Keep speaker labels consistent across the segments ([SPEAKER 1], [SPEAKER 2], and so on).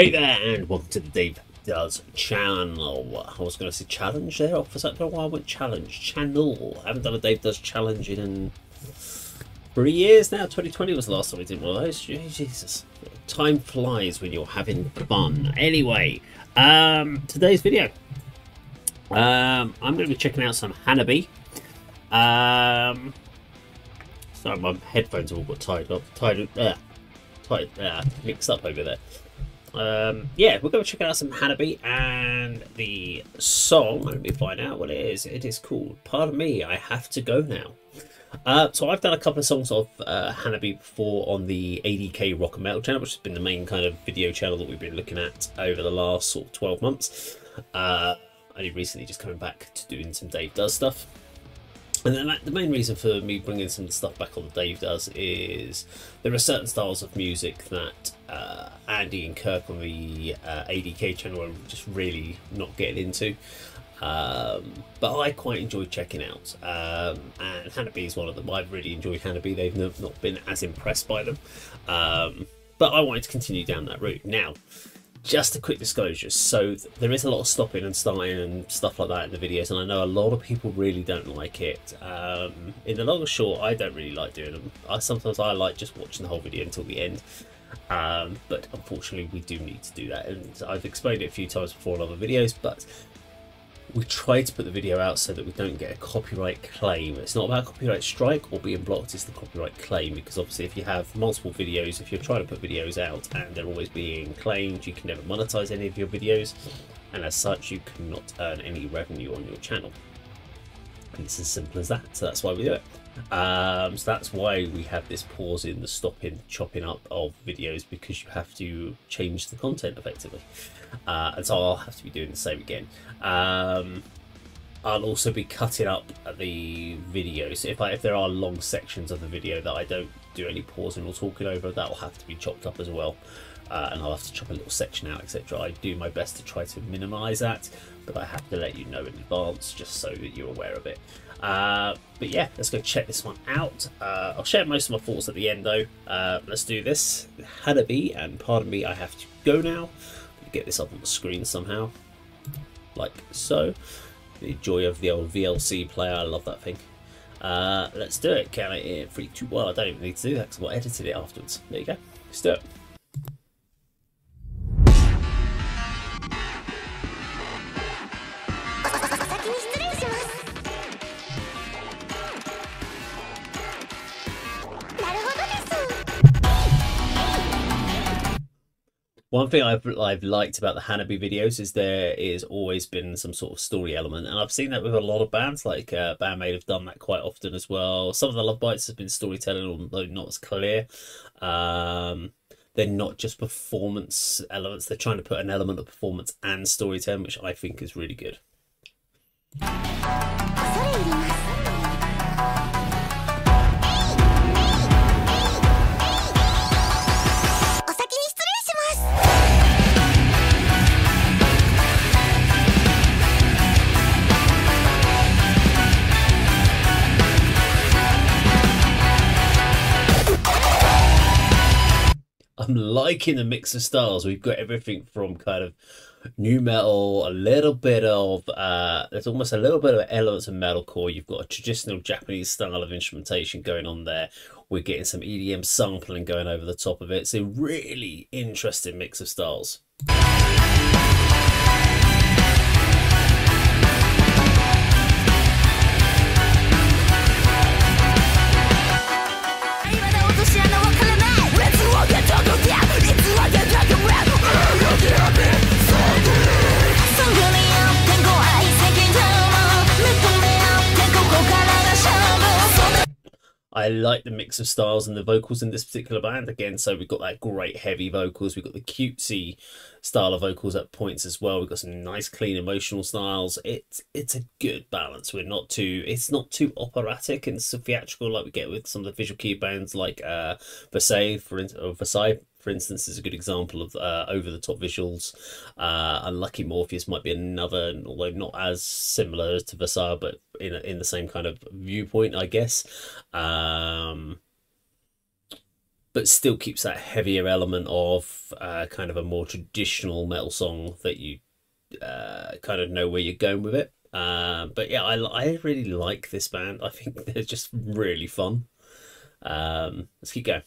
[SPEAKER 1] Hey there, and welcome to the Dave Does channel. I was going to say challenge there, for I don't know why I went challenge. Channel. I haven't done a Dave Does challenge in three years now. 2020 was the last time we did one of those. Jesus. Time flies when you're having fun. Anyway, um, today's video. Um, I'm going to be checking out some Hanabie. Um, sorry, my headphones have all got tied up, tied, up. uh, tied, uh, mixed up over there. Um, yeah, we're going to check out some Hanabie and the song. Let me find out what it is. It is called Pardon Me, I Have to Go Now. Uh, so I've done a couple of songs of uh, Hanabie before on the ADK Rock and Metal channel, which has been the main kind of video channel that we've been looking at over the last sort of 12 months. Uh, only recently just coming back to doing some Dave Does stuff. And then the main reason for me bringing some stuff back on that Dave Does is there are certain styles of music that uh, Andy and Kirk on the uh, ADK channel are just really not getting into. Um, but I quite enjoy checking out. Um, and Hanabie is one of them. I've really enjoyed Hanabie. They've not been as impressed by them. Um, but I wanted to continue down that route. Now, just a quick disclosure. So there is a lot of stopping and starting and stuff like that in the videos and i know a lot of people really don't like it. Um, in the long and short i don't really like doing them I, sometimes i like just watching the whole video until the end. Um, but unfortunately we do need to do that and i've explained it a few times before in other videos but we try to put the video out so that we don't get a copyright claim. It's not about copyright strike or being blocked, it's the copyright claim because obviously if you have multiple videos, if you're trying to put videos out and they're always being claimed, you can never monetize any of your videos and as such you cannot earn any revenue on your channel. It's as simple as that, so that's why we do it. Um, so that's why we have this pause in the stopping, chopping up of videos because you have to change the content effectively. Uh, and so I'll have to be doing the same again. Um, I'll also be cutting up the videos. If I if there are long sections of the video that I don't do any pausing or talking over, that will have to be chopped up as well. Uh, and I'll have to chop a little section out, etc. I do my best to try to minimize that, but I have to let you know in advance just so that you're aware of it. Uh, but yeah, let's go check this one out. Uh, I'll share most of my thoughts at the end though. Uh, let's do this. Hanabie, and pardon me, I have to go now. Get this up on the screen somehow, like so. The joy of the old VLC player, I love that thing. Uh, let's do it. Can I? In. I don't even need to do that because I edited it afterwards. There you go. Let's do it. One thing I've, I've liked about the Hanabie videos is there is always been some sort of story element, and I've seen that with a lot of bands, like uh, Band-Maid have done that quite often as well. Some of the Love Bites have been storytelling, although not as clear. Um, they're not just performance elements, they're trying to put an element of performance and storytelling, which I think is really good. I'm liking the mix of styles. We've got everything from kind of nu metal, a little bit of uh, there's almost a little bit of elements of metalcore. You've got a traditional Japanese style of instrumentation going on there. We're getting some EDM sampling going over the top of it. It's a really interesting mix of styles. I like the mix of styles and the vocals in this particular band again. So we've got that great heavy vocals. We've got the cutesy style of vocals at points as well. We've got some nice, clean, emotional styles. It's it's a good balance. We're not too. It's not too operatic and theatrical like we get with some of the visual kei bands like uh, Versailles, for or Versailles for instance, is a good example of uh, over the top visuals. Uh, Unlucky Morpheus might be another, although not as similar to Versailles, but in, in the same kind of viewpoint, I guess. Um, but still keeps that heavier element of uh, kind of a more traditional metal song that you uh, kind of know where you're going with it. Uh, but yeah, I, I really like this band. I think they're just really fun. Um, let's keep going.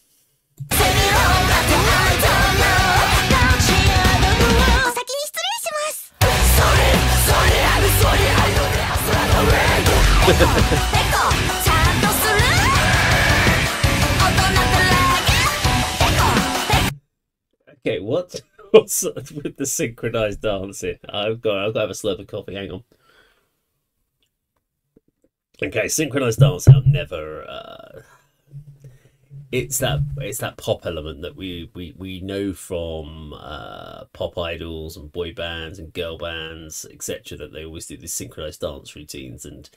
[SPEAKER 1] Okay, what? What's with the synchronized dancing? I've got, I've got to have a slurp of coffee. Hang on. Okay, synchronized dancing. I've never. Uh, it's that it's that pop element that we we we know from uh, pop idols and boy bands and girl bands etc. That they always do these synchronized dance routines, and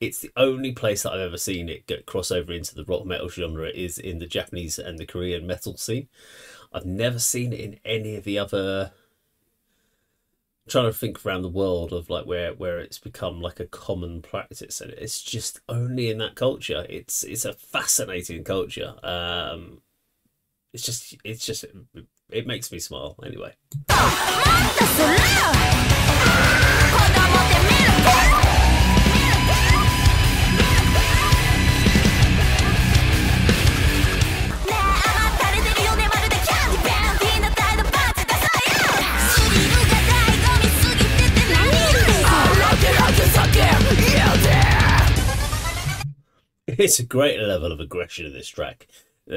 [SPEAKER 1] it's the only place that I've ever seen it get crossover into the rock metal genre is in the Japanese and the Korean metal scene. I've never seen it in any of the other trying to think around the world of like where where it's become like a common practice and it's just only in that culture. It's it's a fascinating culture. Um it's just it's just it makes me smile anyway it's a great level of aggression in this track.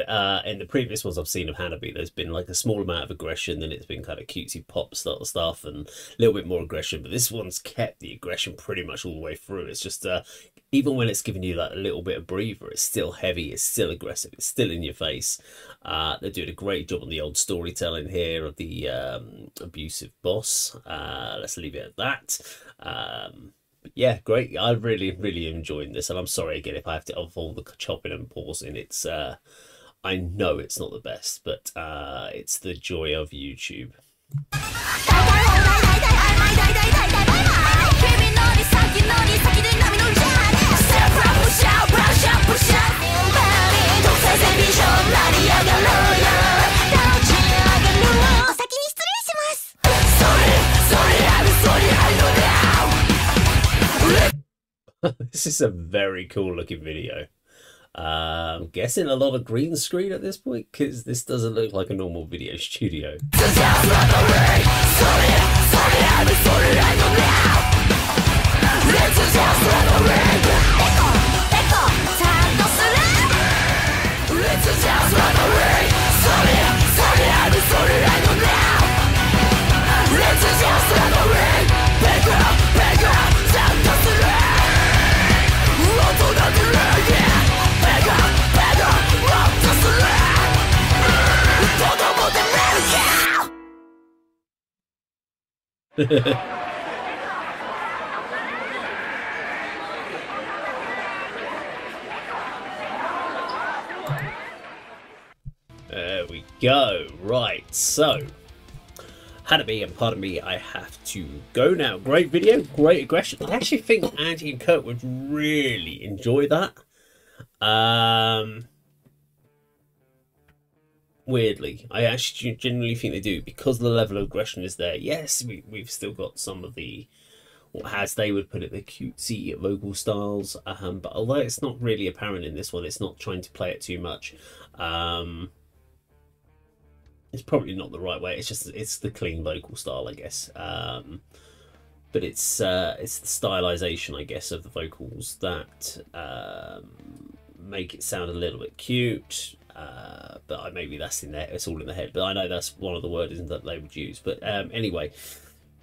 [SPEAKER 1] Uh, in the previous ones I've seen of Hanabie, there's been like a small amount of aggression, then it's been kind of cutesy pop sort of stuff and a little bit more aggression. But this one's kept the aggression pretty much all the way through. It's just uh, even when it's giving you that a little bit of breather, it's still heavy, it's still aggressive, it's still in your face. Uh, they're doing a great job on the old storytelling here of the um, abusive boss. Uh, let's leave it at that. Um, yeah, great. I really, really enjoying this, and I'm sorry again if I have to of all the chopping and pausing. It's uh, I know it's not the best, but uh, it's the joy of YouTube. this is a very cool looking video. I'm guessing a lot of green screen at this point because this doesn't look like a normal video studio. there we go. Right, so Hanabie and pardon me, I have to go now. Great video, great aggression. I actually think Andy and Kurt would really enjoy that. Um, weirdly. I actually genuinely think they do because the level of aggression is there. Yes, we, we've still got some of the, what as they would put it, the cutesy vocal styles. Um, but although it's not really apparent in this one, it's not trying to play it too much. Um, it's probably not the right way. It's just it's the clean vocal style, I guess. Um, but it's uh, it's the stylization, I guess, of the vocals that um, make it sound a little bit cute. Uh, but maybe that's in there. It's all in the head. But I know that's one of the words that they would use. But um, anyway,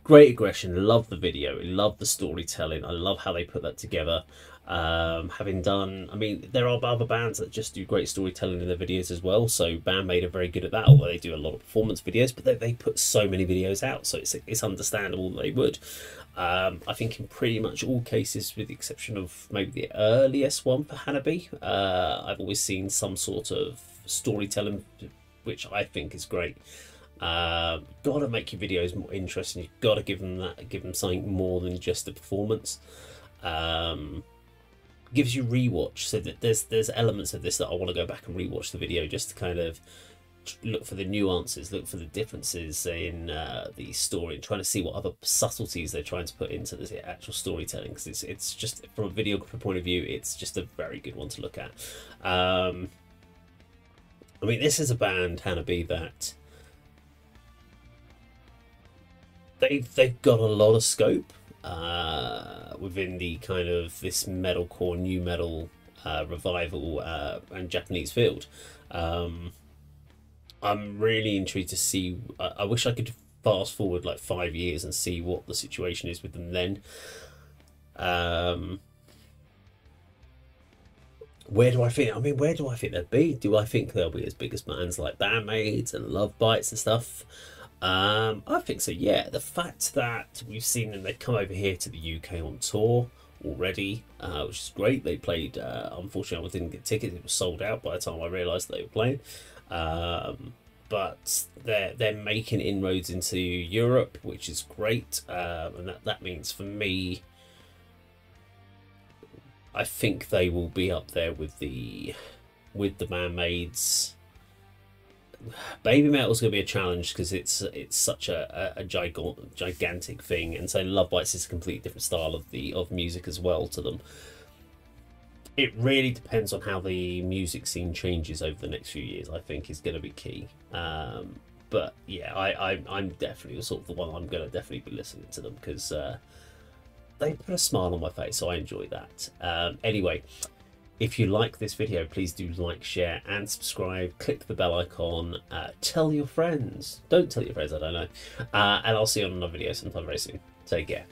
[SPEAKER 1] great aggression. Love the video. Love the storytelling. I love how they put that together. Um, having done, I mean, there are other bands that just do great storytelling in their videos as well. So Band-Maid are very good at that, although they do a lot of performance videos. But they, they put so many videos out, so it's it's understandable they would. Um, I think in pretty much all cases, with the exception of maybe the earliest one for Hanabie, uh, I've always seen some sort of storytelling, which I think is great. Uh, got to make your videos more interesting. You've got to give them that, give them something more than just the performance. Um, gives you rewatch. So that there's there's elements of this that I want to go back and rewatch the video just to kind of look for the nuances, look for the differences in uh, the story, and trying to see what other subtleties they're trying to put into the actual storytelling. Because it's it's just from a videographer point of view, it's just a very good one to look at. Um, I mean, this is a band, Hanabie, that they've they've got a lot of scope uh, within the kind of this metalcore, nu metal uh, revival uh, and Japanese field. Um, I'm really intrigued to see. I, I wish I could fast forward like five years and see what the situation is with them then. Um, where do I think? I mean, where do I think they'll be? Do I think they'll be as big as bands like Band-Maids and Love Bites and stuff? Um, I think so. Yeah, the fact that we've seen them, they've come over here to the UK on tour already, uh, which is great. They played. Uh, unfortunately, I didn't get tickets. It was sold out by the time I realised they were playing. Um, but they're they're making inroads into Europe, which is great, um, and that that means for me, I think they will be up there with the with the Band-Maids. Babymetal's going to be a challenge because it's it's such a, a, a gigant, gigantic thing, and so Love Bites is a completely different style of the of music as well to them it really depends on how the music scene changes over the next few years. I think is going to be key. Um, but yeah, I, I am definitely sort of the one I'm going to definitely be listening to them because uh, they put a smile on my face, so I enjoy that. Um, anyway, if you like this video, please do like, share, and subscribe. Click the bell icon. Uh, tell your friends. Don't tell your friends. I don't know. Uh, and I'll see you on another video sometime very soon. Take care.